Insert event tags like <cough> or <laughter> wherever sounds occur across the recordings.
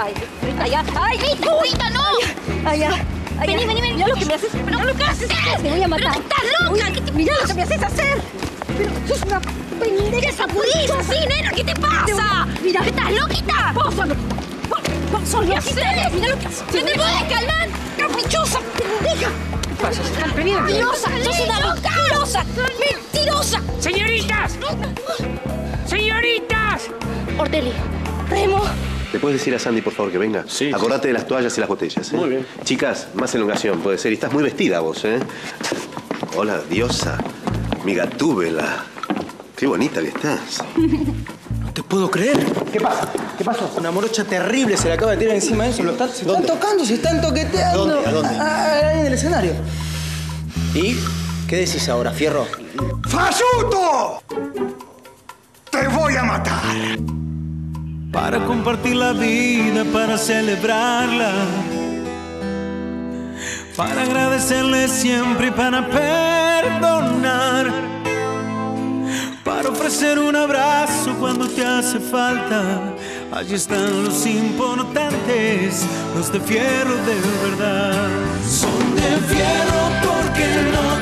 Ay, Rita, ya. ¡Ay, Rita! ¡Rita, no! Ay, ya. Ay, Vení, ya. vení, vení. Mira lo que me haces. Pero, Mira lo que haces. Te voy a matar. Pero estás loca. Uy, ¿Qué te Mira lo que me haces hacer. Pero sos una pendeja. ¿Qué sacudís así, nena? ¿Qué te pasa? Mira. ¿Estás loquita? ¿Qué loquita. haces? Mira lo que haces. ¿No te podés calmar? ¡Caprichosa! ¡Pendeja! ¿Qué pasa? ¿Se están peleando? ¡Mentirosa! ¡Sos una mentirosa! ¡Mentirosa! ¡Señoritas! ¡Señoritas! Orteli. Remo. ¿Le puedes decir a Sandy, por favor, que venga? Sí, Acordate de las toallas y las botellas. ¿eh? Muy bien. Chicas, más elongación puede ser. Y estás muy vestida vos, ¿eh? Hola, diosa. Mi gatúbela. Qué bonita que estás. <laughs> No te puedo creer. ¿Qué pasa? ¿Qué pasó? Una morocha terrible se le acaba de tirar encima de eso. Lo están, se están tocando, se están toqueteando. ¿Dónde? ¿A dónde? Ah, ahí en el escenario. ¿Y qué decís ahora, fierro? ¡Fayuto! ¡Te voy a matar! Para compartir la vida, para celebrarla, para agradecerle siempre y para perdonar, para ofrecer un abrazo cuando te hace falta. Allí están los importantes, los de fierro de verdad. Son de fierro porque no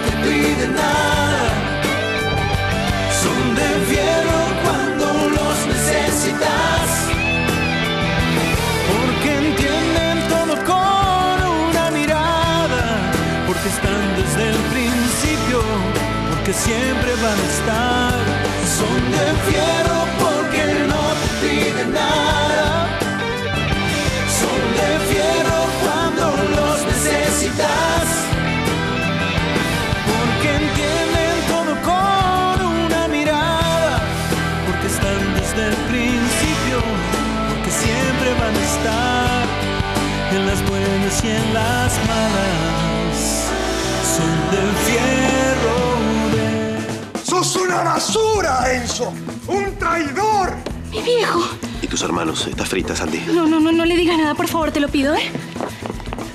Porque siempre van a estar. Son de fierro porque no te piden nada. Son de fierro cuando los necesitas. Porque entienden todo con una mirada. Porque están desde el principio. Porque siempre van a estar en las buenas y en las malas. Son del fierro de. ¡Sos una basura, Enzo! ¡Un traidor! Mi viejo. ¿Y tus hermanos? Estás frita, Sandy. No, no, no, no le digas nada, por favor, te lo pido, ¿eh?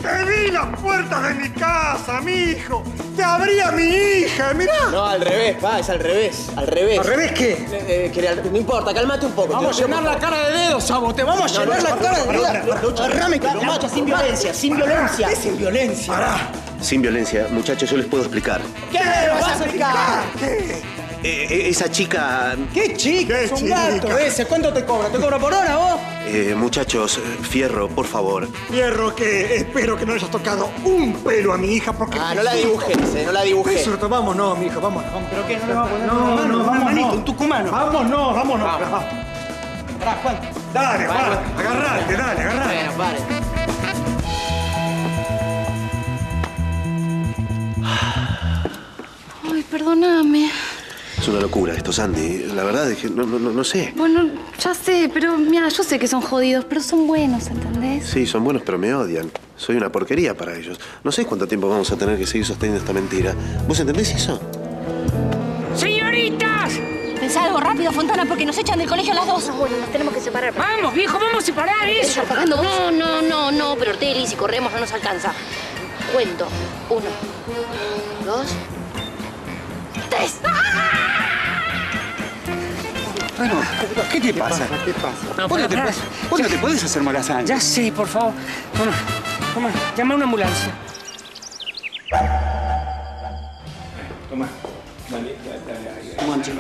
¡Te vi las puertas de mi casa, mi hijo! ¡Te abría mi hija! ¡Mirá! No, al revés, pa, es al revés. Al revés. ¿Al revés qué? Eh, eh, no importa, cálmate un poco. Vamos a llenar la cara de dedos, Sabo. Te vamos a llenar la cara de dedos. Agarrame mato. sin violencia, sin violencia. ¿Qué sin violencia? Pará. Sin violencia, muchachos, yo les puedo explicar. ¿Qué me vas a explicar? ¿Qué? Eh, eh, esa chica. ¿Qué chica? ¿Qué Es un chica? gato ese. ¿Cuánto te cobra? ¿Te cobra por hora vos? eh, muchachos, eh, fierro, por favor. Hierro que espero que no hayas tocado un pelo a mi hija porque... Ah, no la dibujes, eh, no la dibujes. Eso, vámonos, mi hijo, vámonos. vámonos. ¿Pero qué? ¿No le vamos a poner No, una no, mano? no, Un manito, no. un tucumano. Vámonos, vámonos. Vamos. Pará, Juan. Dale, Vale. va, agarrate, dale, agarrate. Bueno. Ay, perdóname. Es una locura esto, Sandy. La verdad es que no, no, no- no sé. Bueno, ya sé, pero mira, yo sé que son jodidos, pero son buenos, ¿entendés? Sí, son buenos, pero me odian. Soy una porquería para ellos. No sé cuánto tiempo vamos a tener que seguir sosteniendo esta mentira. ¿Vos entendés eso? ¡Señoritas! Pensá algo rápido, Fontana, porque nos echan del colegio a las dos. Bueno, nos tenemos que separar. Vamos, viejo, vamos a separar eso. No, no, no, no, pero Orteli, si corremos no nos alcanza. Cuento. Uno, dos, tres. Bueno, ¿qué te pasa? ¿Qué pasa? No, Vos no te, puedes- vos no te podés hacer mala sangre. Ya sé, por favor. Toma, toma, llama a una ambulancia. Toma. Dale, dale, dale.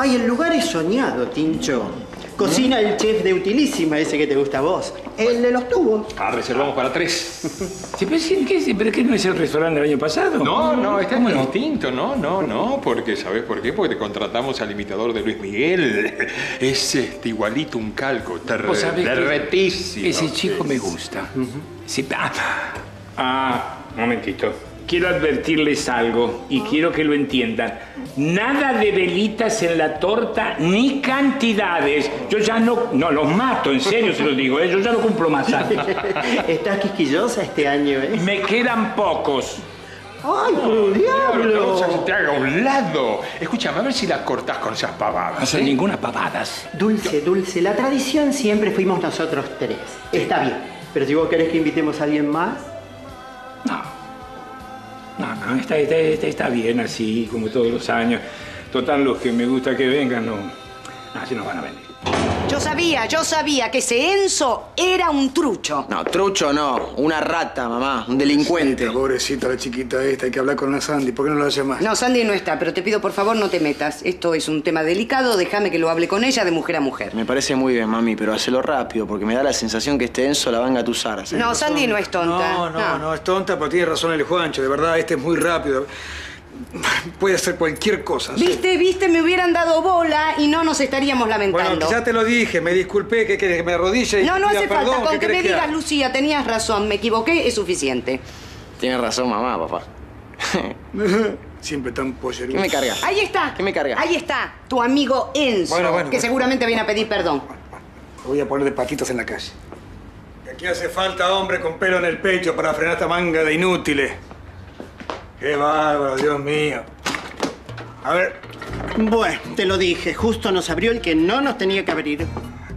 Ay, el lugar es soñado, Tincho. Cocina el chef de Utilísima, ese que te gusta a vos. El de los tubos. Ah, reservamos para tres. <laughs> Sí, pero, sí, ¿qué, pero qué no es el restaurante del año pasado? No, no, este es distinto, no, no, no, porque ¿sabes por qué? Porque te contratamos al imitador de Luis Miguel. <laughs> Es este, igualito un calco, sabés derretísimo. Ese chico me gusta. Sí, ah, ah, momentito. Quiero advertirles algo y quiero que lo entiendan. Nada de velitas en la torta ni cantidades. Yo ya no, no los mato, en serio se los digo, ¿eh? yo ya no cumplo más años. <laughs> Estás quisquillosa este año, ¿eh? Me quedan pocos. ¡Ay, por diablo! se te haga a un lado. Escúchame, a ver si la cortás con esas pavadas. No son ¿eh? ninguna pavadas. Dulce, dulce. La tradición siempre fuimos nosotros tres. Está bien. Pero si vos querés que invitemos a alguien más... No. No, no, está, está, está- bien así, como todos los años. Total, los que me gusta que vengan, no. Así nos van a venir. Yo sabía, yo sabía que ese Enzo era un trucho. No, trucho no. Una rata, mamá. Un delincuente. Pobrecita la chiquita esta, hay que hablar con la Sandy. ¿Por qué no la llamas? No, Sandy no está, pero te pido por favor no te metas. Esto es un tema delicado, déjame que lo hable con ella de mujer a mujer. Me parece muy bien, mami, pero hacelo rápido, porque me da la sensación que este Enzo la va a engatusar. No, Sandy no es tonta. No, no, no, es tonta, pero tiene razón el Juancho. De verdad, este es muy rápido. <laughs> Puede hacer cualquier cosa. sí. Viste, viste, me hubieran dado bola y no nos estaríamos lamentando. Bueno, ya te lo dije, me disculpé, que, que me arrodille y No, no hace perdón, falta. Con ¿qué que me que digas? Lucía, tenías razón, me equivoqué, es suficiente. Tienes razón, mamá, papá. <laughs> Siempre tan pollerudo. ¿Qué me carga? Ahí está. ¿Qué me carga? Ahí está, tu amigo Enzo, Bueno, bueno, que bueno. seguramente viene a pedir perdón. Voy a poner de patitos en la calle. Aquí hace falta hombre con pelo en el pecho para frenar esta manga de inútiles. Qué bárbaro, Dios mío. A ver, Bueno, te lo dije, justo nos abrió el que no nos tenía que abrir.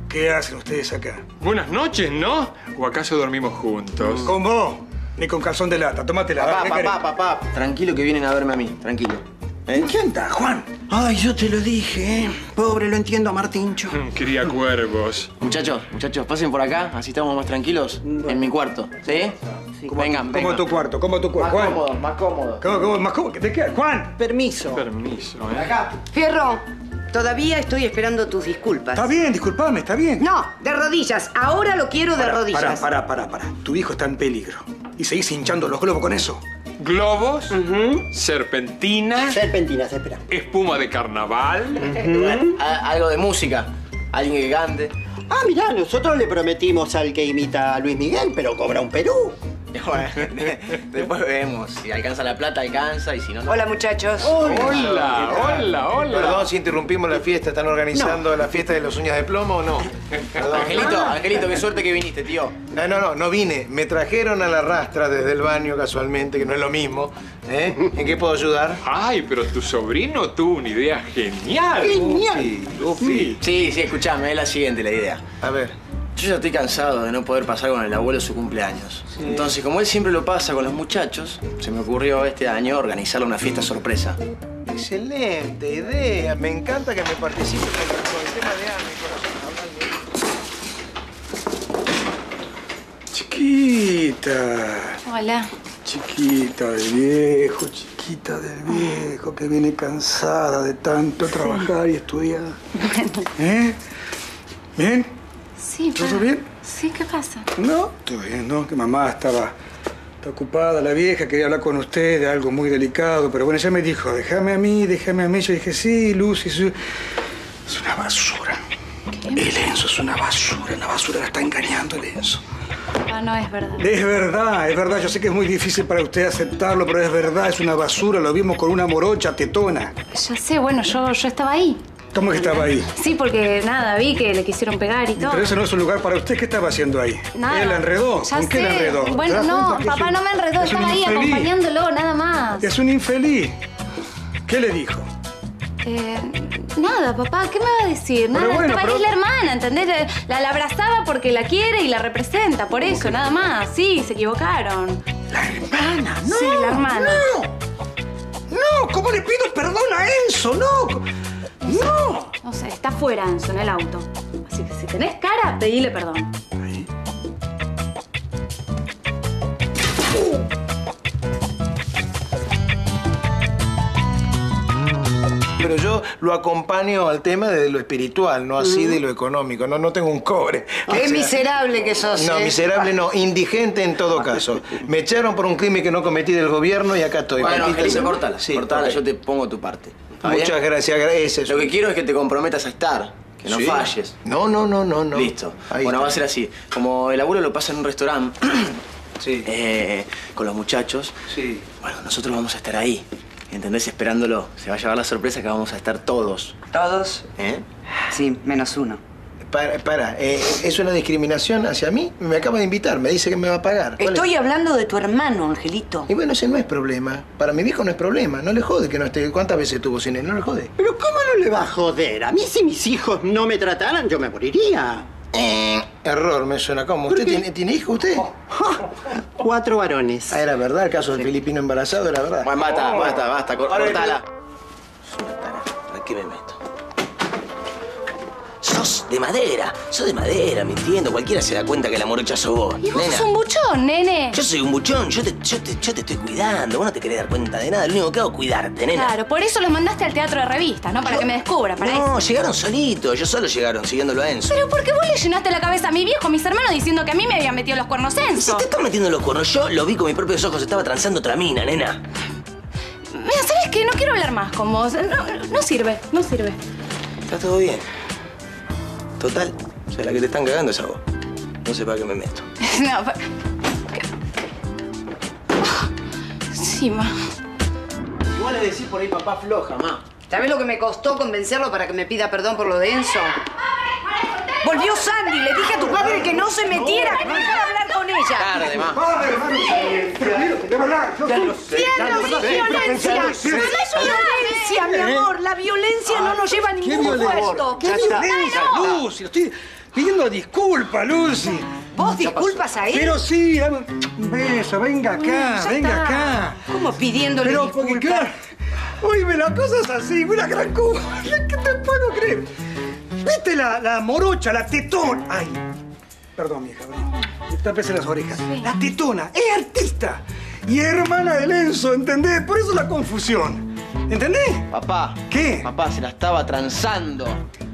¿qué hacen ustedes acá? Buenas noches, ¿no? ¿O acaso dormimos juntos? Con vos, ni con calzón de lata. Tómatela. Papá, ¿qué papá, querés? papá. Tranquilo que vienen a verme a mí, tranquilo. ¿Eh? ¿Quién está, Juan? Ay, yo te lo dije, ¿eh? Pobre, lo entiendo a Martincho. <laughs> Cría cuervos. Muchachos, muchachos, pasen por acá, así estamos más tranquilos. En mi cuarto, ¿sí? Vengan, ¿Cómo vengan. tu cuarto? ¿Cómo tu Más cuarto? Juan. cómodo, más cómodo. ¿Cómo, cómo, más cómodo? ¿De qué? Juan. Permiso. Permiso, ¿eh? Acá. Fierro, todavía estoy esperando tus disculpas. Está bien, disculpame, está bien. No, de rodillas. Ahora lo quiero de rodillas. Pará, pará, pará, pará. Tu hijo está en peligro. Y seguís hinchando los globos con eso. Globos, serpentina, Serpentinas, espera. espuma de carnaval. Algo de música. Alguien que cante. Ah, mirá, nosotros le prometimos al que imita a Luis Miguel, pero cobra un Perú. <laughs> Bueno, después vemos. Si alcanza la plata, alcanza. Y si no, no. Hola, muchachos. Hola, hola, hola. Perdón si interrumpimos la fiesta. ¿Están organizando la fiesta de las uñas de plomo o no? Perdón. Angelito, Angelito, qué suerte que viniste, tío. No, no, no, no vine. Me trajeron a la rastra desde el baño casualmente, que no es lo mismo. ¿Eh? ¿En qué puedo ayudar? Ay, pero tu sobrino tuvo una idea genial. Ufi, Ufi. Sí, sí, escuchame, es la siguiente la idea. A ver. Yo ya estoy cansado de no poder pasar con el abuelo su cumpleaños. Entonces, como él siempre lo pasa con los muchachos, se me ocurrió este año organizarle una fiesta sorpresa. Excelente idea. Me encanta que me participes con el, tema de Ana, Chiquita. Hola. Chiquita del viejo, chiquita del viejo, que viene cansada de tanto trabajar y estudiar. <laughs> ¿Eh? ¿Bien? Sí, ¿Todo bien? Sí, ¿qué pasa? No, todo bien, ¿no? Que mamá estaba ocupada, la vieja, quería hablar con usted de algo muy delicado, pero bueno, ella me dijo, déjame a mí, déjame a mí. Yo dije, sí, Lucy, es un- es una basura. El Enzo es una basura, una basura, la está engañando el Enzo. Ah, no es verdad. Es verdad, es verdad. Yo sé que es muy difícil para usted aceptarlo, pero es verdad, es una basura. Lo vimos con una morocha tetona. Ya sé, bueno, yo, yo estaba ahí. ¿Cómo que estaba ahí? Sí, porque nada, vi que le quisieron pegar y todo. Pero ese no es un lugar para usted. ¿Qué estaba haciendo ahí? Nada. ¿Ella la enredó? Ya ¿Con qué la enredó? ¿Te Bueno, no, es papá un- no me enredó, es estaba ahí acompañándolo, nada más. Es un infeliz. ¿Qué le dijo? Eh, nada, papá, ¿qué me va a decir? Nada, Pero bueno, pero- ahí la hermana, ¿entendés? La, la abrazaba porque la quiere y la representa, por eso, nada más. Sí, se equivocaron. La hermana, no. Sí, la hermana. No. No, ¿cómo le pido perdón a Enzo? No. No. No sé, está fuera Enzo, en el auto. Así que si tenés cara, pedile perdón. Pero yo lo acompaño al tema de lo espiritual, no así de lo económico. No, no tengo un cobre. O Qué sea, miserable que sos. No, ¿eh? miserable no, indigente en todo caso. Me echaron por un crimen que no cometí del gobierno y acá estoy. Bueno, sea. cortala. Sí, cortala, ok. yo te pongo tu parte. ¿Está Muchas bien? gracias, agradeces. Lo que quiero es que te comprometas a estar, que no Sí. falles. No, no, no, no, no. Listo. Ahí bueno, está. va a ser así. Como el abuelo lo pasa en un restaurante <clears throat> Sí. eh, con los muchachos, Sí. bueno, nosotros vamos a estar ahí. ¿Entendés? Esperándolo. Se va a llevar la sorpresa que vamos a estar todos. ¿Todos? ¿Eh? Sí, menos uno. Para, para, eh, ¿es una discriminación hacia mí? Me acaba de invitar, me dice que me va a pagar. Estoy hablando de tu hermano, Angelito. Y bueno, ese no es problema. Para mi viejo no es problema. No le jode que no esté. ¿Cuántas veces estuvo sin él? No le jode. Pero ¿cómo no le va a joder? A mí si mis hijos no me trataran, yo me moriría. Eh, error, me suena. ¿Cómo? ¿Usted tiene, tiene hijo usted? Cuatro varones. Ah, era verdad, el caso del filipino embarazado era verdad. Bueno, basta, basta, basta. cortala. Suéltala. ¿Para qué me meto? Sos de madera. Sos de madera, mintiendo. Cualquiera se da cuenta que la morocha sos vos. Y vos nena. sos un buchón, nene. Yo soy un buchón, yo te, yo, te, yo te estoy cuidando. Vos no te querés dar cuenta de nada. Lo único que hago es cuidarte, nena. Claro, por eso los mandaste al teatro de revistas, ¿no? Para que me descubra, para No, eso. llegaron solitos. Ellos solo llegaron, siguiéndolo a Enzo. Pero porque vos le llenaste la cabeza a mi viejo, a mis hermanos, diciendo que a mí me habían metido los cuernos Si Enzo. te están metiendo los cuernos, yo lo vi con mis propios ojos. Estaba transando otra mina, nena. Mira, ¿sabes qué? No quiero hablar más con vos. No, no sirve, no sirve. Está todo bien. Total, o sea, la que te están cagando es a vos. No sé para qué me meto. No, pa- Sí, ma. Igual le decís por ahí papá floja, ma. ¿Sabés lo que me costó convencerlo para que me pida perdón por lo de Enzo? Volvió Sandy, le dije a tu padre que no se metiera, que no con ella. Tarde, ma. Padre, hermano, de verdad, yo- violencia. No es violencia, mi amor. La violencia no nos lleva a ¿Qué ningún puesto. ¿Qué violencia, Lucy? Estoy pidiendo disculpas, Lucy. ¿Vos disculpas a él? Pero sí, dame un beso, venga acá, Ya venga está. acá. ¿Cómo pidiéndole Pero porque, claro, oíme, la cosa es así, una gran cuba. <laughs> ¿Qué te puedo creer? ¿Viste la, la morocha, la tetona? Ay, perdón, mi hija, ven. Tápese las orejas. La tetona es artista y hermana de Lenzo, ¿entendés? Por eso la confusión. ¿Entendés? Papá. ¿Qué? Papá, se la estaba transando.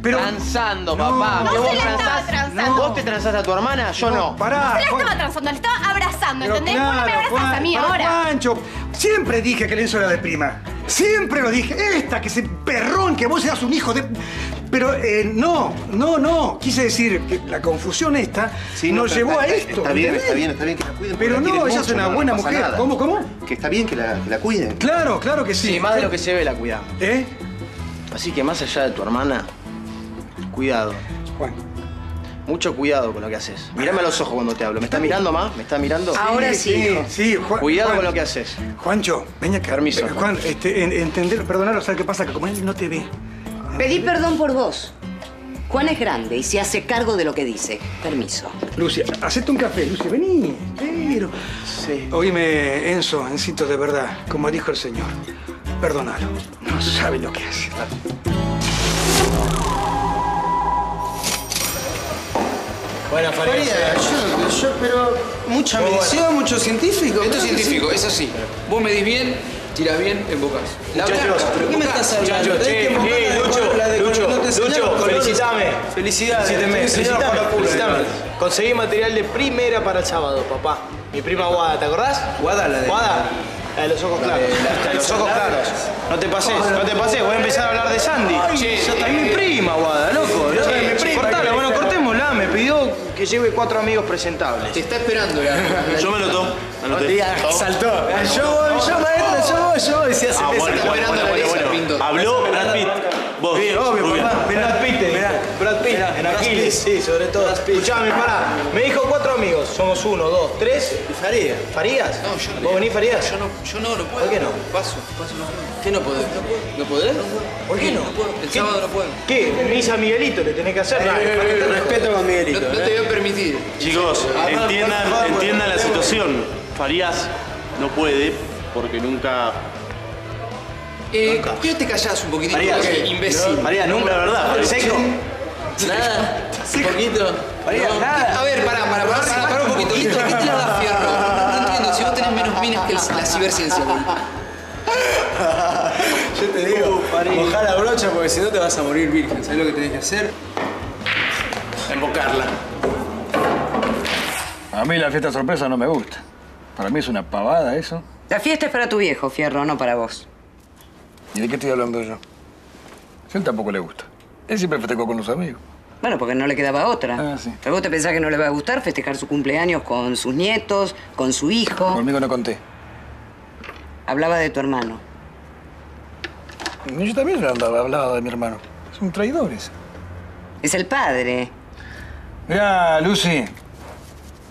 Pero- Transando, No, papá. no ¿Que se vos la estaba transás- transando. ¿Vos te transaste a tu hermana? Yo no. Pará. Se la Juan- estaba transando, le estaba abrazando, Pero ¿entendés? Vos no me abrazas Juan- a mí para ahora. Juancho, siempre dije que Lenzo era de prima. Siempre lo dije. Esta, que ese perrón, que vos seas un hijo de... Pero eh, no, no, no. Quise decir que la confusión esta Sí, no, nos llevó a esto. Está bien, ¿entendés? está bien, está bien que la cuiden. Pero la no, ella es una no, buena mujer. nada. ¿Cómo, cómo? Que está bien que la, que la cuiden. Claro, claro que sí. Sí, más de lo que se ve la cuidamos. ¿Eh? Así que más allá de tu hermana, cuidado. Juan. Mucho cuidado con lo que haces. Mírame a los ojos cuando te hablo. ¿Me está mirando, ma? ¿Me está mirando? Ahora sí. Sí, Juan. Cuidado Juan- con lo que haces. Juancho, ven acá. Permiso, Ven, Juan, este, en- entender, perdonarlo, ¿sabes qué pasa? Que como él no te ve. Pedí perdón por vos. Juan es grande y se hace cargo de lo que dice. Permiso. Lucy, hacete un café, Lucy, vení. Pero. Sí. Oíme, Enzo, Encito, de verdad, como dijo el Señor, perdónalo. No sabe lo que hace. Bueno, Faría, yo, yo, pero mucha medición, mucho científico. Esto es científico, sí. es así. Vos medís bien, tirás bien, embocás. La Muchachos, blanca, ¿Por qué me estás hablando? Muchachos, che, eh, Lucho, color, la de Lucho. No te Lucho, felicitame. Felicidades. Felicitame, felicitame. Conseguí material de primera para el sábado, papá. Mi prima Guada, ¿te acordás? Guada, la de- Guada. La de los ojos claros. La de los ojos claros. No te pases, no te pases. Voy a empezar a hablar de Sandy. Che, es mi prima, Guada, loco. Che, mi prima, Cortala, que- bueno, cortémosla. Me pidió que lleve cuatro amigos presentables. Te está esperando la. Yo me lo tomo. Saltó. Yo voy, yo maestro, yo voy, yo voy. Se hace Ah, bueno, bueno, bueno, bueno. Habló Brad Pitt. Vos, Sí, obvio, Rubio. papá. Brad Pitt, dije. Brad Pitt, en Aquiles, sí, sobre todo. Escuchame, pará. Me dijo cuatro amigos. Somos uno, dos, tres. ¿Y Farías? ¿Farías? No, yo no. ¿Vos venís, Farías? Yo no, yo no, no puedo. ¿Por qué no? Paso, paso, no puedo. ¿Qué no podés? ¿No podés? ¿Por qué no? puedo. El ¿Qué? sábado no puedo. ¿Qué? Misa Miguelito le tenés que hacer. Te respeto con Miguelito. no te voy a permitir. Chicos, entiendan, entiendan la situación. Farías no puede porque nunca. Eh, ¿Por qué no te callás un poquitito? Farías, Eh, ¿qué? imbécil. Farías, nunca, la verdad. Seco. Nada. Un poquito. Farías, No, nada. A ver, para, para, para, para, para un poquito. ¿Qué te, qué te la da fierro? No, no entiendo. Si vos tenés menos minas que la ciberciencia. <laughs> Yo te digo, mojar la brocha porque si no te vas a morir virgen. ¿Sabes lo que tenés que hacer? Embocarla. A mí la fiesta sorpresa no me gusta. Para mí es una pavada eso. La fiesta es para tu viejo, Fierro, no para vos. ¿Y de qué estoy hablando yo? A él tampoco le gusta. Él siempre festejó con los amigos. Bueno, porque no le quedaba otra. Ah, sí. ¿Pero vos te pensás que no le va a gustar festejar su cumpleaños con sus nietos, con su hijo? Conmigo no conté. Hablaba de tu hermano. Yo también hablaba, hablaba de mi hermano. Son traidores. Es el padre. Mira, Lucy,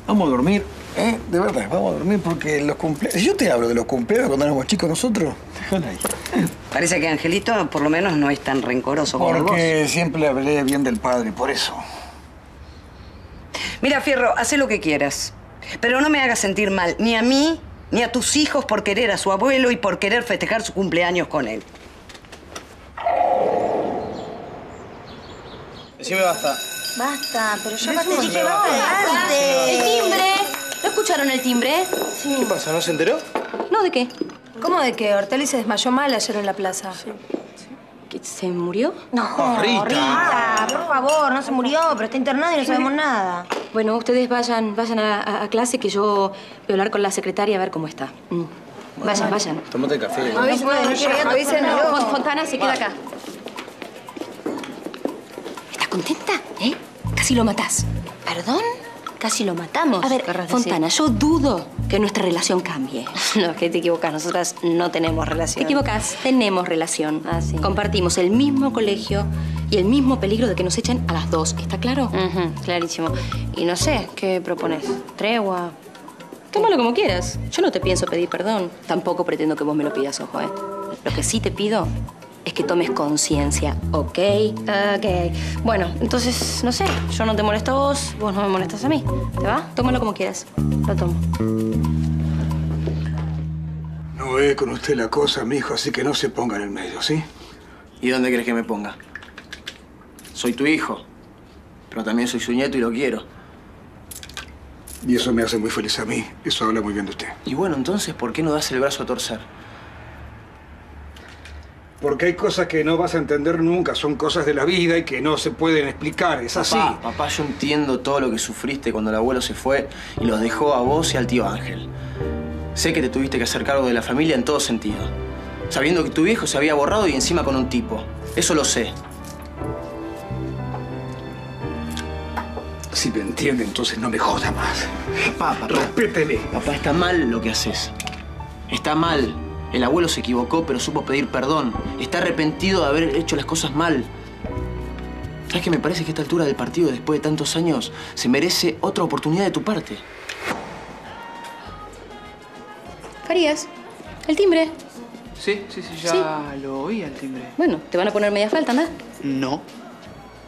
vamos a dormir, ¿eh? De verdad, vamos a dormir porque los cumpleaños... Yo te hablo de los cumpleaños cuando éramos chicos nosotros. Déjala ahí. <laughs> Parece que Angelito por lo menos no es tan rencoroso como vos. Porque siempre hablé bien del padre, por eso. Mira, Fierro, haz lo que quieras. Pero no me hagas sentir mal ni a mí ni a tus hijos por querer a su abuelo y por querer festejar su cumpleaños con él. Decime basta. Basta, pero yo ya te dije dije basta. ¡El timbre! ¿No escucharon el timbre? Sí. ¿Qué pasa? ¿No se enteró? No, ¿de qué? ¿Cómo de que Orteli se desmayó mal ayer en la plaza? ¿Que ¿Se murió? No, Oh, Rita. Rita, por favor, no se murió, pero está internado y no sabemos nada. Bueno, ustedes vayan, vayan a, a- a clase que yo voy a hablar con la secretaria a ver cómo está. Mm. Vayan, vayan. Tomate el café. No, no puede, no no. Fon- Fontana se queda acá. ¿Estás contenta? ¿Eh? Casi lo matás. ¿Perdón? Casi lo matamos. A ver, Fontana, yo dudo que nuestra relación cambie. <laughs> No, es que te equivocas. Nosotras no tenemos Te relación. equivocas, tenemos relación. Ah, sí. Compartimos el mismo colegio y el mismo peligro de que nos echen a las dos. ¿Está claro? Ujú, clarísimo. Y no sé, ¿qué propones? ¿Tregua? Tómalo como quieras. Yo no te pienso pedir perdón. Tampoco pretendo que vos me lo pidas, ojo, ¿eh? Lo que sí te pido es que tomes conciencia, ¿ok? Ok. Bueno, entonces, no sé. Yo no te molesto a vos, vos no me molestas a mí. ¿Te va? Tómalo como quieras. Lo tomo. No es con usted la cosa, mijo, así que no se ponga en el medio, ¿sí? ¿Y dónde crees que me ponga? Soy tu hijo, pero también soy su nieto y lo quiero. Y eso me hace muy feliz a mí. Eso habla muy bien de usted. Y bueno, entonces, ¿por qué no das el brazo a torcer? Porque hay cosas que no vas a entender nunca, son cosas de la vida y que no se pueden explicar, es así. Papá, papá, yo entiendo todo lo que sufriste cuando el abuelo se fue y los dejó a vos y al tío Ángel. Sé que te tuviste que hacer cargo de la familia en todo sentido. Sabiendo que tu viejo se había borrado y encima con un tipo. Eso lo sé. Si me entiende, entonces no me joda más. Papá, papá. Respéteme. Papá, está mal lo que haces. Está mal. El abuelo se equivocó, pero supo pedir perdón. Está arrepentido de haber hecho las cosas mal. ¿Sabes qué? Me parece que a esta altura del partido, después de tantos años, se merece otra oportunidad de tu parte. Farías, el timbre. Sí, sí, sí, ya lo oí al timbre. Bueno, te van a poner media falta, ¿no? No,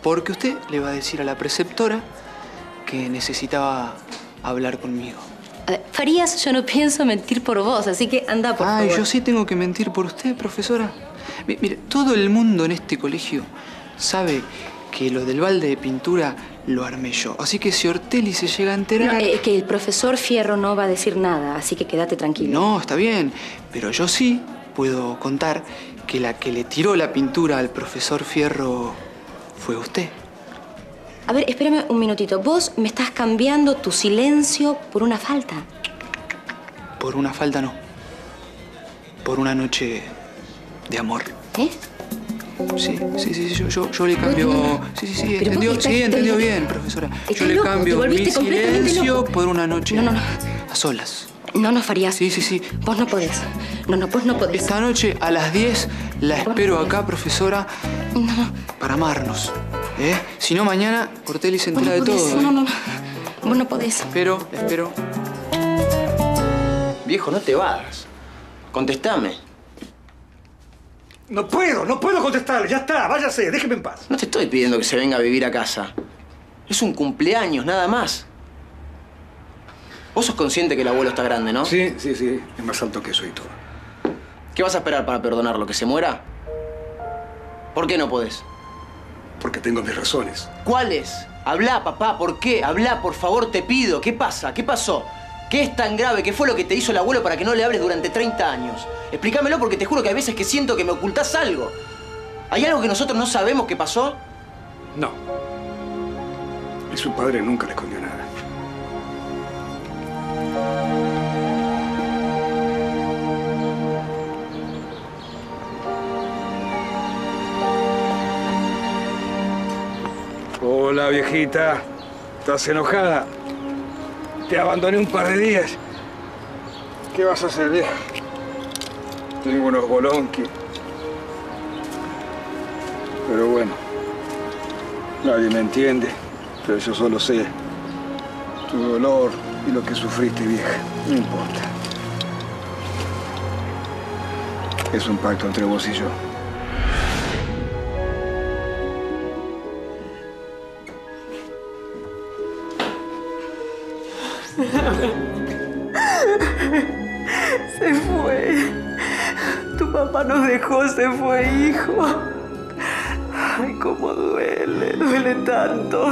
porque usted le va a decir a la preceptora que necesitaba hablar conmigo. Ver, Farías, yo no pienso mentir por vos, así que anda, por Ay, favor. yo sí tengo que mentir por usted, profesora. Mi- Mire, todo el mundo en este colegio sabe que lo del balde de pintura lo armé yo. Así que si Ortelli se llega a enterar... No, eh, que el profesor Fierro no va a decir nada, así que quédate tranquilo. No, está bien, pero yo sí puedo contar que la que le tiró la pintura al profesor Fierro fue usted. A ver, espérame un minutito. Vos me estás cambiando tu silencio por una falta. Por una falta no. Por una noche de amor. ¿Eh? Sí, sí, sí, yo, yo, yo le cambio. Sí, sí, sí, entendió, estás- sí, entendió te- bien, profesora. Yo le loco, cambio mi silencio loco. por una noche No, no, no. a solas. No, no, Farías. Sí, sí, sí. Vos no podés. No, no, vos no podés. Esta noche a las 10 la espero acá, profesora, para amarnos. ¿Eh? Si no, mañana Ortelli se entera no de podés. todo. No, ¿eh? no, no. Vos no podés. Espero, espero. Viejo, no te vas. Contestame. No puedo, no puedo contestarle. Ya está, váyase, déjeme en paz. No te estoy pidiendo que se venga a vivir a casa. Es un cumpleaños, nada más. Vos sos consciente que el abuelo está grande, ¿no? Sí, sí, sí. Es más alto que eso y todo. ¿Qué vas a esperar para perdonarlo? ¿Que se muera? ¿Por qué no podés? Porque tengo mis razones. ¿Cuáles? Habla, papá, ¿por qué? Habla, por favor, te pido. ¿Qué pasa? ¿Qué pasó? ¿Qué es tan grave? ¿Qué fue lo que te hizo el abuelo para que no le hables durante 30 años? Explícamelo porque te juro que hay veces que siento que me ocultás algo. ¿Hay algo que nosotros no sabemos que pasó? No. Y su padre nunca le escondió nada. Hola, viejita. ¿Estás enojada? Te abandoné un par de días. ¿Qué vas a hacer, vieja? Tengo unos bolonquis. Pero bueno, nadie me entiende. Pero yo solo sé tu dolor y lo que sufriste, vieja. No importa. Es un pacto entre vos y yo. Nos dejó, se fue, hijo. Ay, cómo duele. Duele tanto.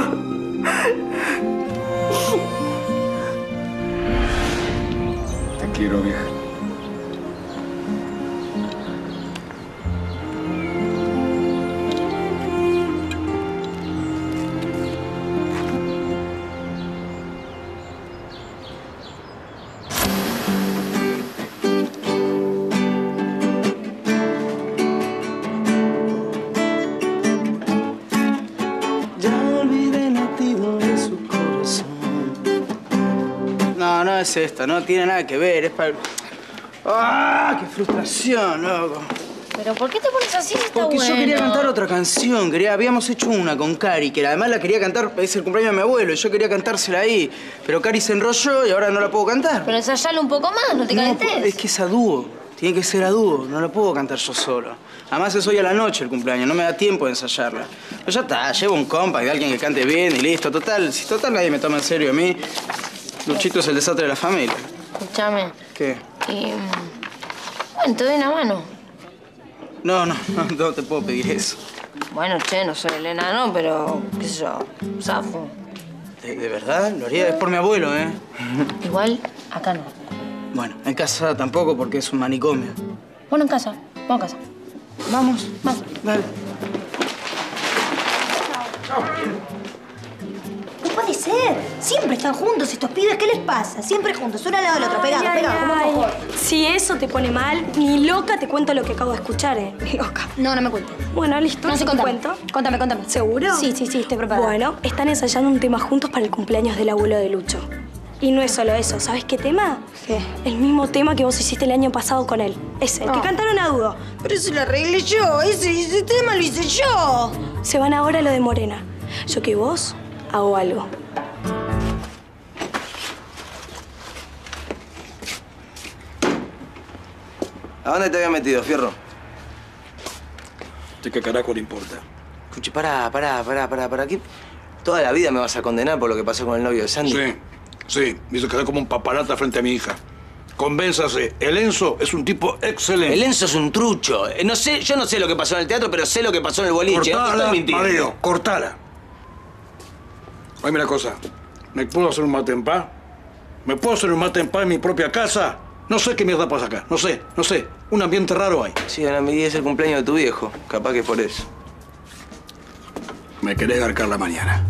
Te quiero, vieja. Es esto, no tiene nada que ver, es para... ¡Ah! ¡Qué frustración, loco! ¿Pero por qué te pones así si está Porque bueno? yo quería cantar otra canción, quería, habíamos hecho una con Cari, que además la quería cantar, es el cumpleaños de mi abuelo, y yo quería cantársela ahí, pero Cari se enrolló y ahora no la puedo cantar. Pero ensayalo un poco más, no te No, es que es a dúo, tiene que ser a dúo, no la puedo cantar yo solo. Además es hoy a la noche el cumpleaños, no me da tiempo de ensayarla. Pero ya está, llevo un compa de alguien que cante bien y listo, total, si total nadie me toma en serio a mí, Luchito es el desastre de la familia. Escúchame. ¿Qué? Y, bueno, te doy una mano. No, no, no, no te puedo pedir eso. Bueno, che, no soy el enano, pero qué sé yo, zafo. ¿De, de verdad? Lo haría, es por mi abuelo, ¿eh? Igual, acá no. Bueno, en casa tampoco porque es un manicomio. Bueno, en casa. Vamos a casa. Vamos. Vamos. Dale. No puede ser. Siempre están juntos estos pibes. ¿Qué les pasa? Siempre juntos, uno al lado del otro, pegados, pegados. Si eso te pone mal, ni loca te cuento lo que acabo de escuchar, ¿eh? Ni <laughs> loca. No, no me cuentes. Bueno, listo. No sé, contame. cuento. Contame, contame. ¿Seguro? Sí, sí, sí, estoy preparada. Bueno, están ensayando un tema juntos para el cumpleaños del abuelo de Lucho. Y no es solo eso, ¿sabes qué tema? ¿Qué? El mismo tema que vos hiciste el año pasado con él. Ese, el que Ah. cantaron a dúo. Pero eso lo arreglé yo. Ese, ese tema lo hice yo. Se van ahora a lo de Morena. Yo que vos hago algo. ¿A dónde te había metido, fierro? ¿De qué carajo le importa? Escuche, pará, pará, pará, pará, pará. ¿Qué? Toda la vida me vas a condenar por lo que pasó con el novio de Sandy. Sí, sí. Me hizo quedar como un papalata frente a mi hija. Convénzase, el Enzo es un tipo excelente. El Enzo es un trucho. Eh, No sé, yo no sé lo que pasó en el teatro, pero sé lo que pasó en el boliche. No te Cortala. Mateo, cortala. Oíme una cosa. ¿Me puedo hacer un mate en paz? ¿Me puedo hacer un mate en paz en mi propia casa? No sé qué mierda pasa acá. No sé, no sé. Un ambiente raro hay. Sí, ahora mi día es el cumpleaños de tu viejo. Capaz que es por eso. Me querés garcar la mañana.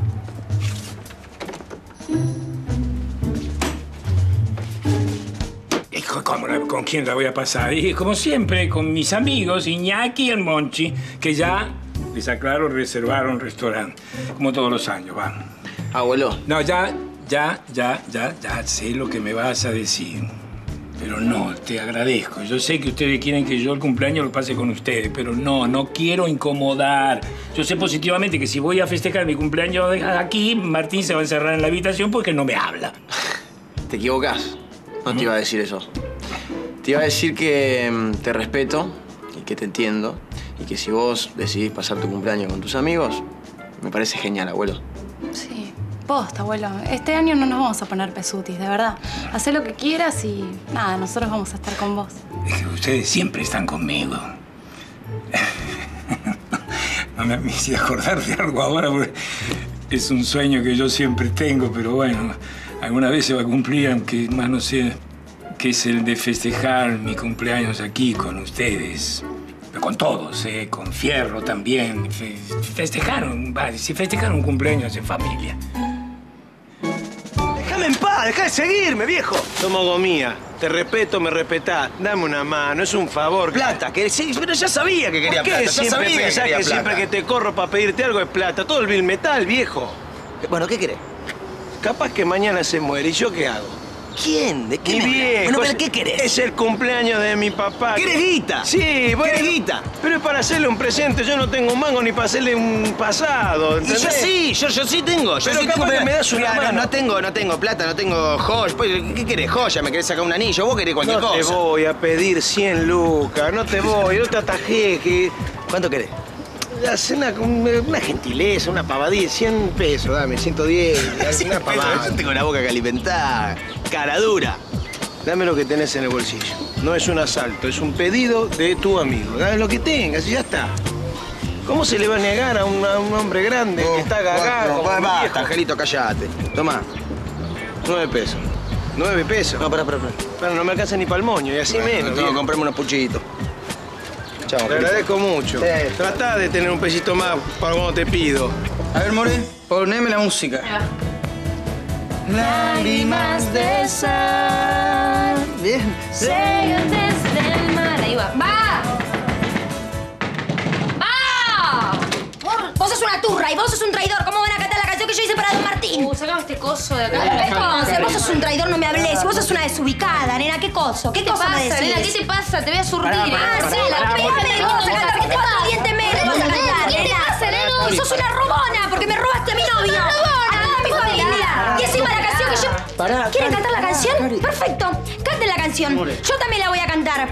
¿cómo ¿Con quién la voy a pasar? Y como siempre, con mis amigos, Iñaki y el Monchi, que ya, les aclaro, reservaron restaurante. Como todos los años, van. Abuelo. No, ya, ya, ya, ya, ya sé lo que me vas a decir. Pero no, te agradezco. Yo sé que ustedes quieren que yo el cumpleaños lo pase con ustedes, pero no, no quiero incomodar. Yo sé positivamente que si voy a festejar mi cumpleaños aquí, Martín se va a encerrar en la habitación porque no me habla. Te equivocás. No te iba a decir eso. Te iba a decir que mm, te respeto y que te entiendo. Y que si vos decidís pasar tu cumpleaños con tus amigos, me parece genial, abuelo. Sí, posta, abuelo. Este año no nos vamos a poner pesutis, de verdad. Haz lo que quieras y nada, nosotros vamos a estar con vos. Es que ustedes siempre están conmigo. <laughs> No me hice acordar de algo ahora porque es un sueño que yo siempre tengo, pero bueno, alguna vez se va a cumplir, aunque más no sé, que es el de festejar mi cumpleaños aquí con ustedes. Con todos, ¿eh? con Fierro también. Fe- festejaron, vale, si festejaron un cumpleaños en familia. En paz, deja de seguirme, viejo. Tomo gomía. Te respeto, me respetás. Dame una mano, es un favor. Plata, que sí, pero ya sabía que quería ¿Por qué plata. Ya siempre sabía que siempre que te corro para pedirte algo es plata? Todo el bill metal, viejo. Bueno, ¿qué querés? Capaz que mañana se muere. ¿Y yo qué hago? ¿Quién? ¿De qué Mi me viejo. Bueno, pero ¿qué querés? Es el cumpleaños de mi papá. ¿Querés guita? Sí, bueno. ¿Querés guita? Pero es para hacerle un presente. Yo no tengo un mango ni para hacerle un pasado, Y yo sí, yo, yo sí tengo. Yo Pero sí capaz tengo que me das una no, mano. no tengo, no tengo plata, no tengo joya. Pues, ¿Qué querés? ¿Joya? ¿Me querés sacar un anillo? ¿Vos querés cualquier No te cosa? voy a pedir 100 lucas, no te voy, no te atajé. Que... ¿Cuánto querés? Una, una gentileza, una pavadilla, 100 pesos, dame, 110, <laughs> una pavada. Yo tengo la boca que alimentar. Cara dura. Dame lo que tenés en el bolsillo. No es un asalto, es un pedido de tu amigo. Dame lo que tengas y ya está. ¿Cómo se le va a negar a un, a un hombre grande que está cagado? Bueno, basta, Angelito, callate. Toma. Nueve pesos. ¿Nueve pesos? No, pará, pará, pará. Bueno, no me alcanza ni para el moño, y así Bueno, menos. tengo que viejo. comprarme unos puchitos. Chao, Te Angelito. agradezco mucho. Sí. Tratá de tener un pesito más para cuando te pido. A ver, More, poneme la música. Lágrimas de sal. Bien. Sellos desde el mar. Ahí va. ¡Va! ¡Va! Vos sos una turra y vos sos un traidor. ¿Cómo van a cantar la canción que yo hice para Don Martín? Uh, sacame este coso de acá. Entonces, vos sos un traidor, no me hables. Vos sos una desubicada, nena. ¿Qué coso? ¿Qué, ¿Qué te cosa me pasa, decís? nena? ¿Qué te pasa? Te voy a. Pará, pará, Ah, sí, la pégame pará, de vos, Yo también la voy a cantar.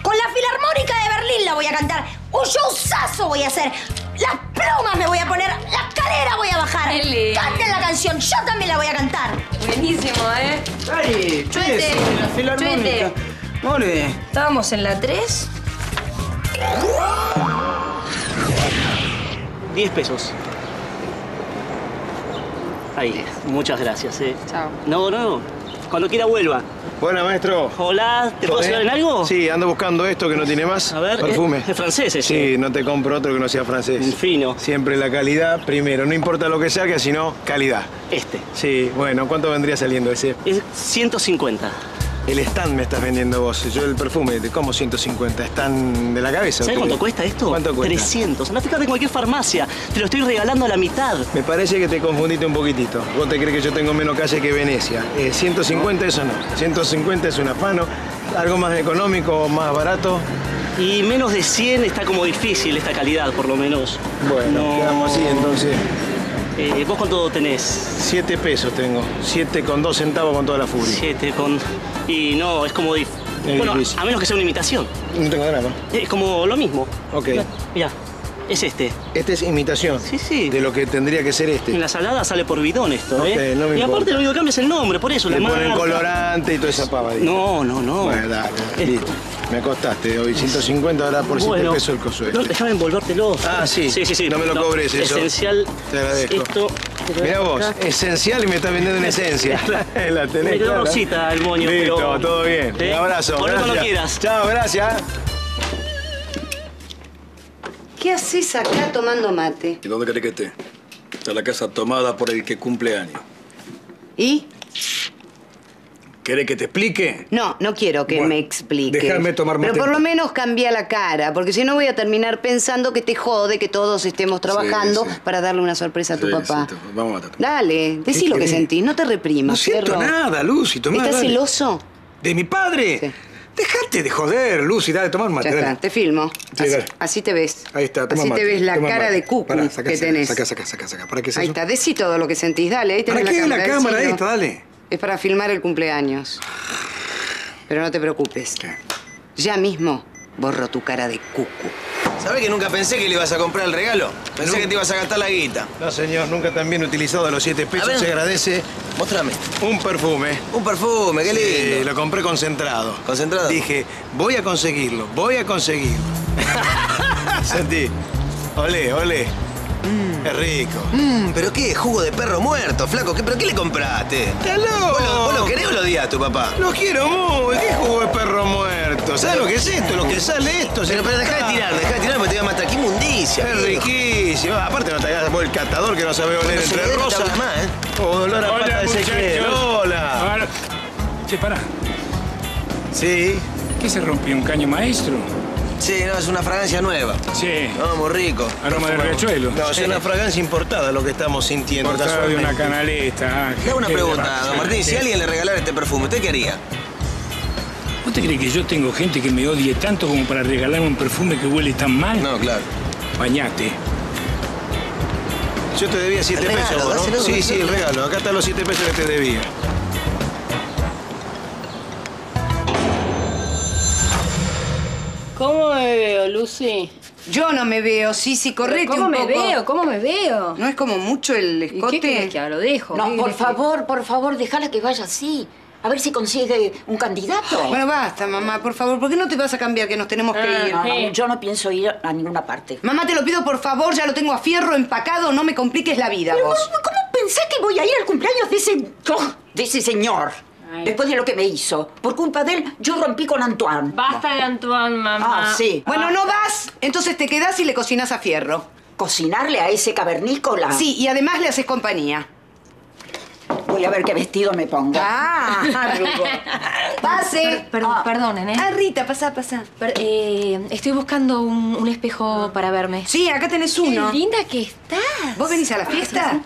Con la Filarmónica de Berlín la voy a cantar. Un showzazo voy a hacer. Las plumas me voy a poner. La escalera voy a bajar. Dale. Canten la canción. Yo también la voy a cantar. Buenísimo, ¿eh? Cari, Chuete. La filarmónica. More. Estábamos en la 3. 10 pesos. Ahí, muchas gracias, eh. Chao. No, no, cuando quiera vuelva. Buena, maestro. Hola, ¿te puedo ¿Todo ayudar en algo? Sí, ando buscando esto que no tiene más. A ver, Perfume. es francés ese. Sí, no te compro otro que no sea francés. Fino. Siempre la calidad primero. No importa lo que sea, que sino calidad. Este. Sí, bueno, ¿cuánto vendría saliendo ese? Es 150. El stand me estás vendiendo vos. Yo el perfume, ¿de ¿cómo 150? ¿Están de la cabeza? ¿Sabes cuánto cuesta esto? ¿Cuánto cuesta? 300. Anda, fíjate en cualquier farmacia. Te lo estoy regalando a la mitad. Me parece que te confundiste un poquitito. Vos te crees que yo tengo menos calle que Venecia. Eh, 150 eso no. 150 es un afano. Algo más económico, más barato. Y menos de 100 está como difícil esta calidad, por lo menos. Bueno, No. quedamos así entonces. Eh, ¿Vos cuánto tenés? 7 pesos tengo. 7 con 2 centavos con toda la furia. 7 con... Y no, es como... dif- Es bueno, difícil. a menos que sea una imitación. No tengo drama. Es como lo mismo. Ok. Mira, es este. Este es imitación. Sí, sí. De lo que tendría que ser este. En la salada sale por bidón esto, Ok, ¿eh? no me y aparte lo único que cambia es el nombre, por eso Le la ponen marca. colorante y toda esa pava. No, no, no. Bueno, dale, listo. Me acostaste hoy 150, ahora por 7 Bueno, pesos el coso este. No, déjame envolvértelo. Ah, sí. Sí, sí, sí. No me lo cobres eso. Esencial. Te agradezco. Esto. te lo Mira dejo vos, acá. esencial y me estás vendiendo en <laughs> esencia. la tenés <laughs> Me quedó rosita el moño, Listo, pero- todo bien. ¿Eh? Un abrazo. Volvé cuando quieras. Chao, gracias. ¿Qué haces acá tomando mate? ¿Y dónde querés que esté? Está la casa tomada por el que cumple años. ¿Y? ¿Querés que te explique? No, no quiero que Bueno, me expliques. déjame tomar mate. Pero por lo menos cambia la cara, porque si no voy a terminar pensando que te jode que todos estemos trabajando sí. para darle una sorpresa a tu Sí, papá. vamos a matar. Dale, decí lo que sentís, no te reprimas. No siento perro. nada, Lucy, tomá, ¿Estás dale. celoso? ¿De mi padre? Dejate de joder, Lucy, dale, tomá un mate. Ya está, te filmo. Sí, así, así te ves. Ahí está, toma Así mate, te ves la cara mate. de cucu Pará, que tenés. Saca, saca, saca, saca. ¿Para qué es Ahí está, decí todo lo que sentís. Dale, ahí tenés ¿Para qué la cámara decilo. esta? Dale. Es para filmar el cumpleaños. Pero no te preocupes. Ya mismo borro tu cara de cucu. ¿Sabés que nunca pensé que le ibas a comprar el regalo? Pensé que te ibas a gastar la guita. No, señor, nunca tan bien utilizado los 7 pesos. A ver. Se agradece. Mostrame. Un perfume. Un perfume, qué lindo. Sí, lo compré concentrado. ¿Concentrado? Dije, voy a conseguirlo, voy a conseguirlo. <laughs> Sentí. Olé, olé. Es rico. Mmm, pero qué, jugo de perro muerto, flaco. ¿Qué, ¿Pero qué le compraste? ¡Está loco! ¿Vos lo, vos lo querés o lo odias a tu papá? Lo quiero muy. ¿Qué jugo de perro muerto? ¿Sabes lo que es esto? Lo que sale esto. Pero, pero dejá de tirar, dejá de tirar porque te voy a matar. ¡Qué inmundicia! Es riquísimo. Aparte no te hagas vos el catador que no sabe oler entre rosas. más, ¿eh? O olor a Hola, pata de. Hola. Che, pará. Sí. ¿Qué se rompió? ¿Un caño maestro? Sí, no, es una fragancia nueva. Sí. No, muy rico. Aroma de riachuelo. No, es una fragancia importada lo que estamos sintiendo. Importada de una casualmente. canaleta. Le hago una pregunta, don Martín. Si alguien le regalara este perfume, ¿usted qué haría? ¿Vos te crees que yo tengo gente que me odie tanto como para regalarme un perfume que huele tan mal? No, claro. Bañate. Yo te debía 7 El regalo, pesos, ¿no? Sí, sí, el regalo. Acá están los 7 pesos que te debía. ¿Cómo me veo, Lucy? Yo no me veo, sí, sí, correte ¿Cómo un me poco. veo? ¿Cómo me veo? ¿No es como mucho el escote? qué querés que? Lo dejo. No, ¿Qué por favor, por favor, déjala que vaya así. A ver si consigue un candidato. Bueno, basta, mamá, por favor. ¿Por qué no te vas a cambiar que nos tenemos que ir? No, no, yo no pienso ir a ninguna parte. Mamá, te lo pido por favor, ya lo tengo a fierro empacado, no me compliques la vida Pero vos. ¿cómo, cómo pensás que voy a ir al cumpleaños de ese, de ese señor? Después de lo que me hizo. Por culpa de él, yo rompí con Antoine. Basta de Antoine, mamá. Ah, sí. Bueno, no vas, entonces te quedás y le cocinas a fierro. ¿Cocinarle a ese cavernícola? Sí, y además le haces compañía. Voy a ver qué vestido me pongo. Ah, <laughs> Rugo. Pase. Perdón, perdonen, ¿eh? Ah, Rita, pasá, pasá. Per- eh, estoy buscando un, un espejo para verme. Sí, acá tenés uno. Qué linda que estás. ¿Vos venís a la fiesta?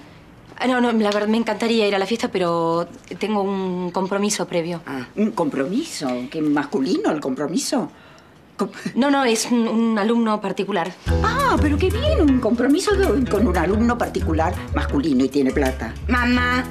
Ah, No, no, la verdad me encantaría ir a la fiesta, pero tengo un compromiso previo. ¿Un compromiso? ¿Qué masculino el compromiso? No, no, es un, un alumno particular. Ah, pero qué bien, un compromiso de- con un alumno particular masculino y tiene plata. Mamá.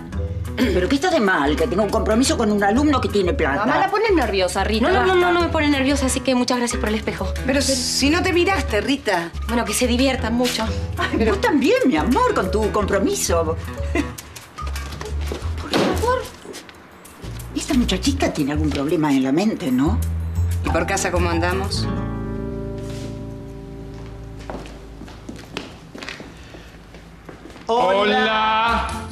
<clears throat> ¿Pero qué está de mal que tenga un compromiso con un alumno que tiene plata? Mamá, la pones nerviosa, Rita. No, no, no, no, no me pone nerviosa, así que muchas gracias por el espejo. Pero si no te miraste, Rita. Bueno, que se diviertan mucho. Ay, Vos también, mi amor, con tu compromiso. <laughs> Por favor. Esta muchachita tiene algún problema en la mente, ¿no? ¿Y por casa cómo andamos? Hola. Hola.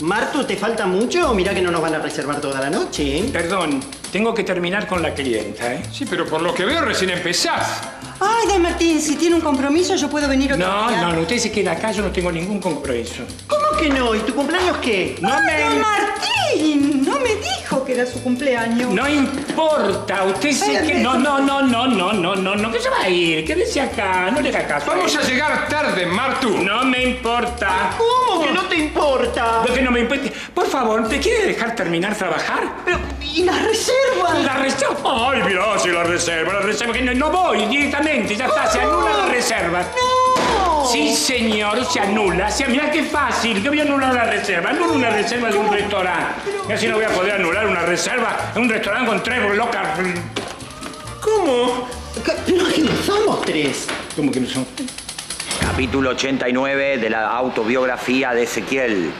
Martu, ¿te falta mucho o mira que no nos van a reservar toda la noche? ¿eh? Perdón, tengo que terminar con la clienta, ¿eh? Sí, pero por lo que veo recién empezás. Ay, don Martín, si tiene un compromiso yo puedo venir otro No, día. no, no, usted se queda acá, yo no tengo ningún compromiso. ¿Cómo que no? ¿Y tu cumpleaños qué? No Ay, me... don Martín, era su cumpleaños. No importa, usted se Ay, que... No, no, no, no, no, no, no, no, que se va a ir, quédese acá, no le haga caso. Vamos a llegar tarde, Martu. No me importa. ¿Cómo que no te importa? Lo que no me importa. Por favor, ¿te quiere dejar terminar trabajar? Pero, ¿y las reservas? La reserva. Ay, mira, si la reserva, la reserva. Que no, no voy directamente, ya está, se anula la reserva. ¡No! Sí, señor, se anula. Se, mira qué fácil, que voy a anular la reserva. Anulo una reserva de un restaurante. Y así no voy a poder anular una reserva en un restaurante con tres locas. ¿Cómo? Pero que no somos tres. ¿Cómo que no son? Capítulo 89 de la autobiografía de Ezequiel.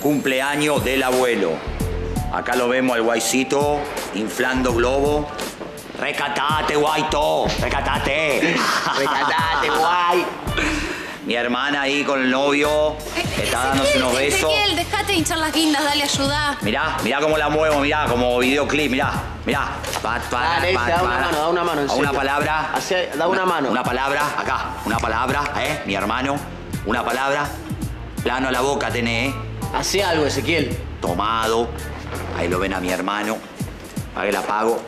Cumpleaños del abuelo. Acá lo vemos al guaycito inflando globo. Recatate, guaito. Recatate. Recatate, guay. Mi hermana ahí con el novio. Está dándose unos besos. Ezequiel, dejate de hinchar las guindas, dale ayuda. Mirá, mirá cómo la muevo, mirá, como videoclip, mirá, mirá. Pat, pat, Dale, pat, da una pat. mano, da una mano, en A una palabra. Hace- da una mano. Una palabra, acá, una palabra, ¿eh? Mi hermano, una palabra. Plano a la boca tenés, ¿eh? Hace algo, Ezequiel. Tomado. Ahí lo ven a mi hermano. Para que la pago.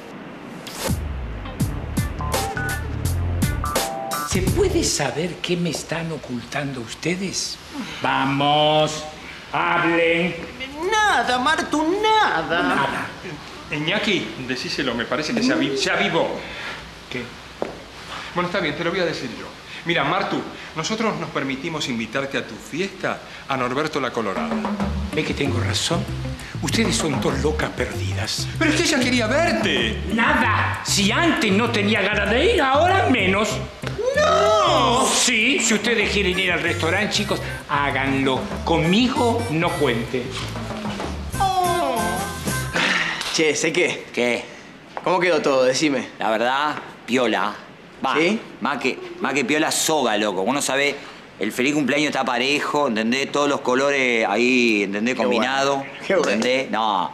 ¿Se puede saber qué me están ocultando ustedes? Vamos, hablen. Nada, Martu, nada. Nada. Iñaki, decíselo, me parece que se, avi- se avivó. ¿Qué? Bueno, está bien, te lo voy a decir yo. Mira, Martu, nosotros nos permitimos invitarte a tu fiesta a Norberto la Colorada. ¿Ve que tengo razón? Ustedes son dos locas perdidas. Pero es que ella quería verte. Nada. Si antes no tenía ganas de ir, ahora menos. ¡No! Sí, si ustedes quieren ir al restaurante, chicos, háganlo. Conmigo no cuente. Che, sé qué. ¿Qué? ¿Cómo quedó todo? Decime. La verdad, piola. Va, ¿Sí? más que, más que piola, soga, loco. Uno sabe, el feliz cumpleaños está parejo, ¿entendés? Todos los colores ahí, ¿entendés? Combinados. Qué bueno. ¿Entendés? No.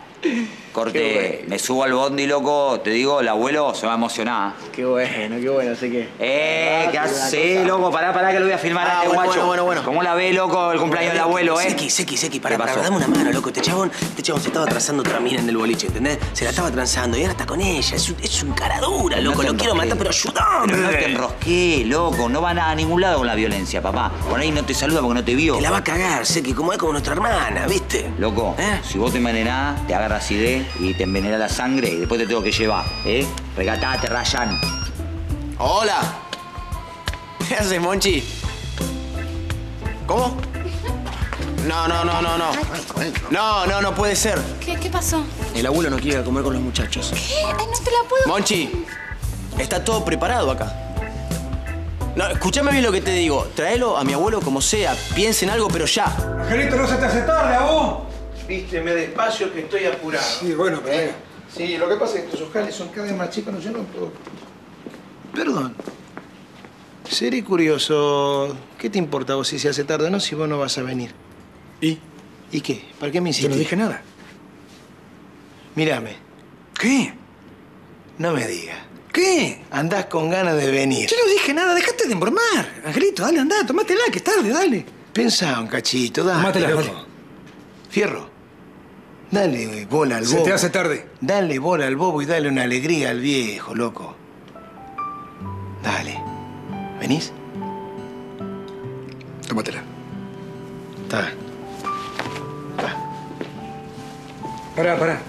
Corte, me subo al bondi, loco. Te digo, el abuelo se va a emocionar. Qué bueno, qué bueno, sé qué. Eh, ¿qué hace, loco? Pará, pará, que lo voy a filmar Ah, a este bueno, guacho. bueno, bueno, bueno. ¿Cómo la ve, loco, el cumpleaños del abuelo, eh? Seki, Seki, Seki, pará, ¿Qué pará, dame una mano, loco. Este chabón, este chabón se estaba trazando otra mina en el boliche, ¿entendés? Se la estaba transando y ahora está con ella. Es un, es un cara dura, No loco. te Lo quiero matar, pero ayúdame. Pero no te enrosqué, loco. No van a ningún lado con la violencia, papá. Por ahí no te saluda porque no te vio. Te la va a cagar, Seki, como es como nuestra hermana, ¿viste? Loco, ¿Eh? si vos te envenenás, te agarra acidez y te envenena la sangre y después te tengo que llevar, ¿eh? Regatate, Rayan. Hola. ¿Qué haces, Monchi? ¿Cómo? No, no, no, no, no. No, no, no puede ser. ¿Qué, qué pasó? El abuelo no quiere comer con los muchachos. ¿Qué? Ay, no te la puedo... Monchi, está todo preparado acá. No, escúchame bien lo que te digo. Tráelo a mi abuelo como sea. Piensa en algo, pero ya. Angelito, no se te hace tarde a vos. Vísteme despacio que estoy apurado. Sí, bueno, pero venga. Sí, lo que pasa es que estos ojales son cada vez más chicos, no, yo no puedo... Perdón. Seré curioso. ¿Qué te importa a vos si se hace tarde o no si vos no vas a venir? ¿Y? ¿Y qué? ¿Para qué me Yo hiciste? no dije nada. Mírame. ¿Qué? No me digas. ¿Qué? Andás con ganas de venir. Yo no dije nada, dejate de embromar. Angelito, dale, anda, tomátela, que es tarde, dale. Pensá un cachito, dale. Tomátela, dale. Fierro. Dale bola al Se bobo. te hace tarde. Dale bola al bobo y dale una alegría al viejo, loco. Dale. ¿Venís? Tómatela. Está. Pará, pará.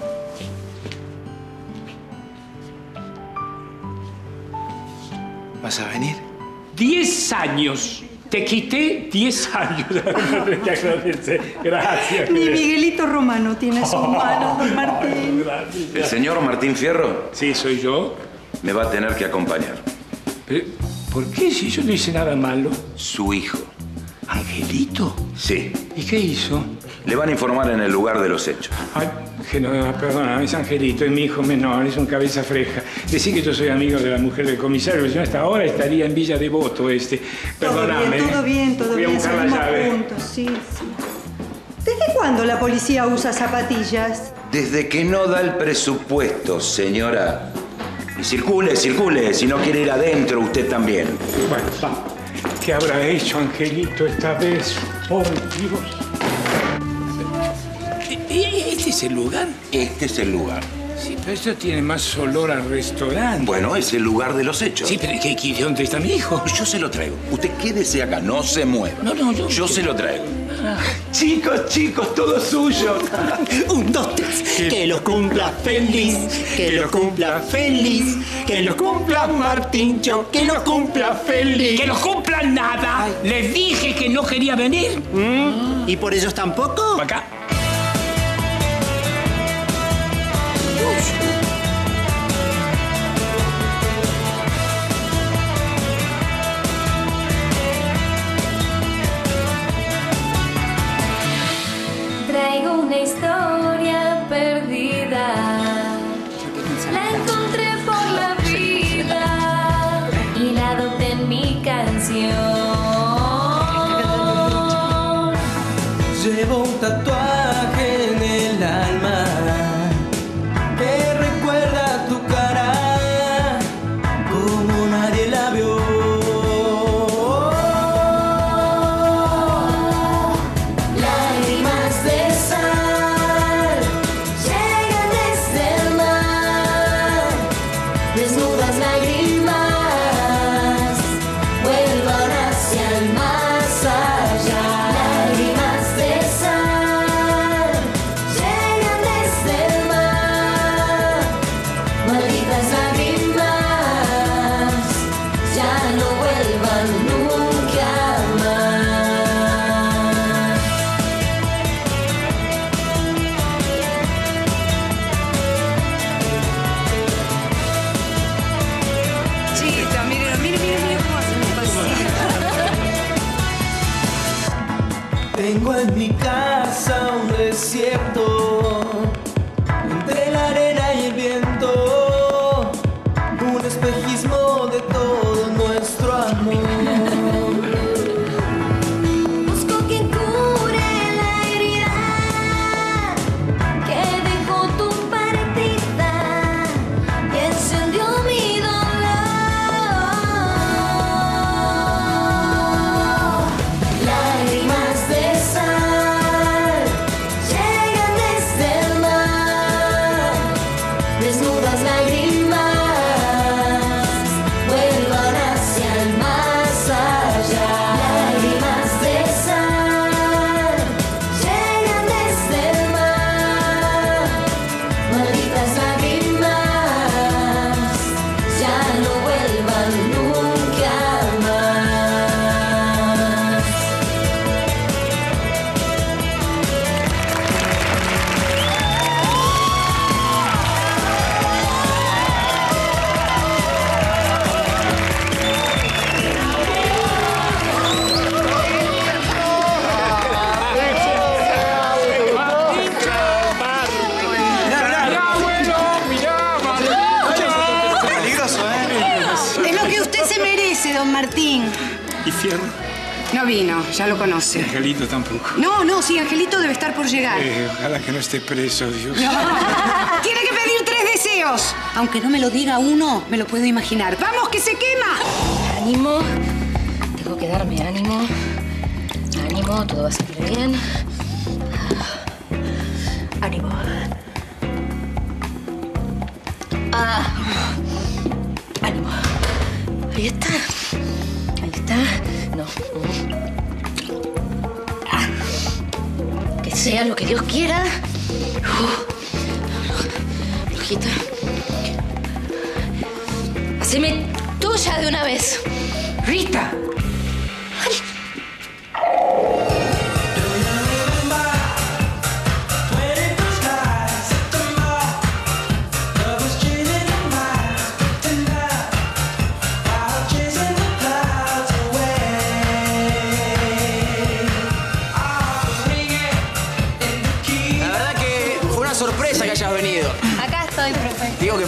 ¿Vas a venir? Diez años. Te quité diez <laughs> años. Te agradece. Gracias. Mi Miguelito Romano tiene sus manos, don Martín. ¿El señor Martín Fierro? Sí, soy yo. Me va a tener que acompañar. Pero, ¿Por qué si yo no hice nada malo? Su hijo. ¿Angelito? Sí. ¿Y qué hizo? Le van a informar en el lugar de los hechos. Ay, Genoveva, perdona, es Angelito, es mi hijo menor, es un cabeza fresca. Decí que yo soy amigo de la mujer del comisario, si no hasta ahora estaría en Villa Devoto este. Perdóname. Todo bien, todo Voy a bien, la salimos llave. juntos, sí, sí. ¿Desde cuándo la policía usa zapatillas? Desde que no da el presupuesto, señora. Y circule, circule. Si no quiere ir adentro, usted también. Bueno, va. ¿Qué habrá hecho Angelito esta vez? Por Dios. ¿Y este es el lugar? Este es el lugar. Sí, pero esto tiene más olor a restaurante. Bueno, es el lugar de los hechos. Sí, pero ¿qué, qué- dónde está mi hijo? Yo se lo traigo. Usted quédese acá, no se mueva. No, no, yo... Yo se lo traigo. Chicos, chicos, todo suyo. <laughs> Un, dos, tres. Que lo cumpla feliz, que lo cumpla feliz, que lo cumpla Martincho, que lo cumpla feliz. ¡Que no cumplan nada! Les dije que no quería venir. ¿Y por ellos tampoco? Acá. Traigo casa No vino, ya lo conoce. Angelito tampoco. No, no, sí, Angelito debe estar por llegar. Eh, ojalá que no esté preso, Dios. <laughs> Tiene que pedir tres deseos. Aunque no me lo diga uno, me lo puedo imaginar. ¡Vamos, que se quema! Ánimo. Tengo que darme ánimo. Ánimo, todo va a salir bien. Ánimo. Ah. Ánimo. Ahí está. Ahí está. No. Sea lo que Dios quiera. Uh. Flojita. Haceme tuya de una vez. Rita.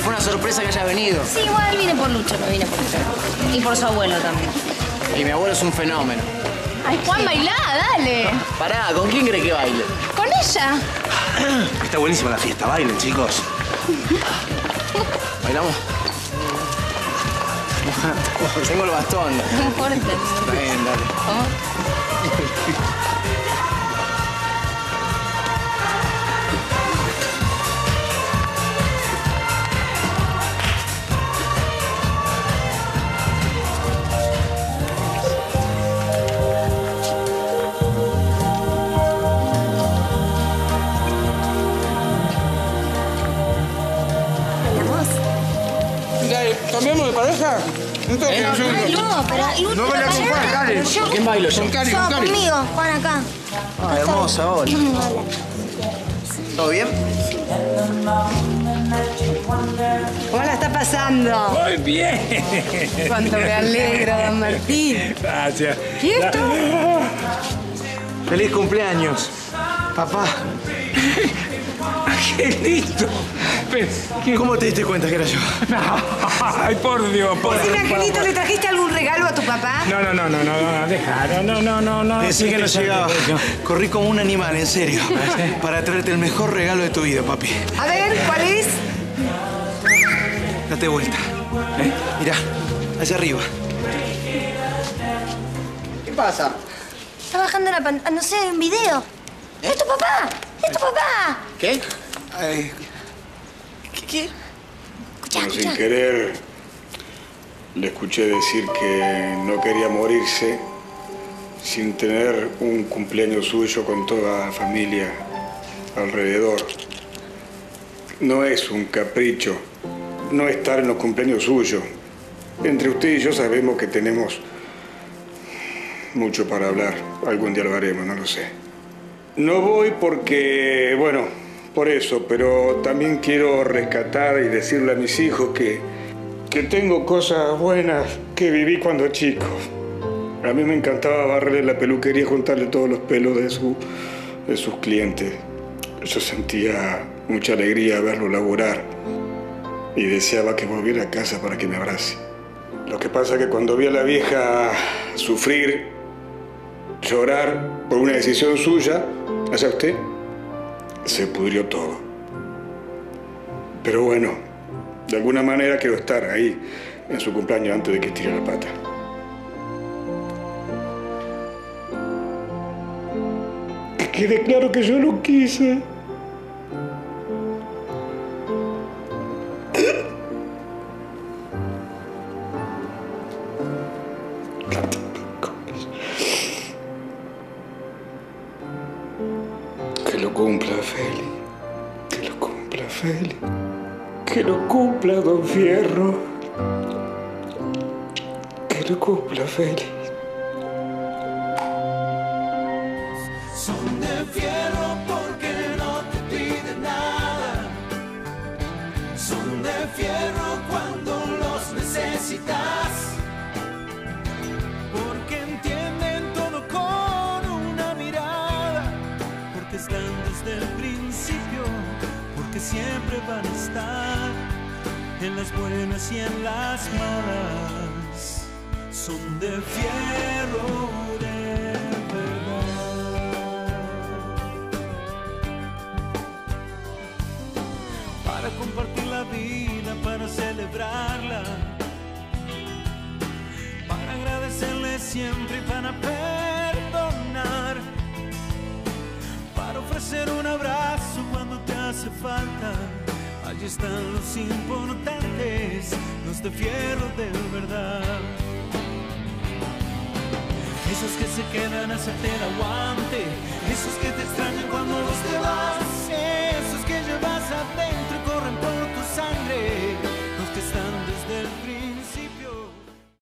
Fue una sorpresa que hayas venido. Sí, igual vine por Lucho, no vine por Lucho. Y por su abuelo también. Y mi abuelo es un fenómeno. Ay, Juan, bailá, dale. Pará, ¿con quién cree que baile? Con ella. <clears throat> Está buenísima la fiesta, bailen, chicos. <laughs> ¿Bailamos? <laughs> Tengo el bastón. No importa. Está bien, dale. Dale, <laughs> No que Ay, no, pero... y No me la acompañes, dale. ¿Quién bailo yo? Con Cari, con Cari. conmigo, Juan, acá. Ah, hermosa, hola. <laughs> ¿Todo bien? ¿Cómo la está pasando? Muy bien. Cuánto me alegra, don Martín. Gracias. ¿Y esto? ¡Feliz cumpleaños! Papá, <laughs> Angelito. Pero, ¿qué- ¿cómo te diste cuenta que era yo? <laughs> Ay, por Dios, por Decime, Dios. Angelito, ¿le trajiste algún regalo a tu papá? No, no, no, no, no, no, deja, no, no, no, no, no. Pensé que no llegaba. Corrí como un animal, en serio. <laughs> Para traerte el mejor regalo de tu vida, papi. A ver, ¿cuál es? Date vuelta. ¿Eh? Mirá, allá arriba. ¿Qué pasa? Está bajando la pantalla, no sé, un video. ¡Es tu papá! ¡Es tu papá! ¿Qué? Ay, ¿Qué? Escucha, Bueno, sin querer, le escuché decir que no quería morirse sin tener un cumpleaños suyo con toda la familia alrededor. No es un capricho no estar en los cumpleaños suyos. Entre usted y yo sabemos que tenemos mucho para hablar. Algún día lo haremos, no lo sé. No voy porque, bueno, por eso, pero también quiero rescatar y decirle a mis hijos que, que tengo cosas buenas que viví cuando chico. A mí me encantaba barrerle la peluquería y juntarle todos los pelos de, su, de sus clientes. Yo sentía mucha alegría verlo laburar y deseaba que volviera a casa para que me abrace. Lo que pasa es que cuando vi a la vieja sufrir, llorar por una decisión suya, hacia usted, se pudrió todo. Pero bueno, de alguna manera quiero estar ahí en su cumpleaños antes de que estire la pata. Que quede claro que yo lo quise. Lo cumpla Feli. Que lo cumpla Feli. Que lo cumpla Don Fierro. Que lo cumpla Feli. Siempre van a estar en las buenas y en las malas. son de fierro de verdad. Para compartir la vida, para celebrarla, para agradecerle siempre y para perdonar, para ofrecer un abrazo hace falta. Allí están los importantes, los de fierro de verdad. Esos que se quedan a hacerte el aguante, esos que te extrañan cuando vos te vas.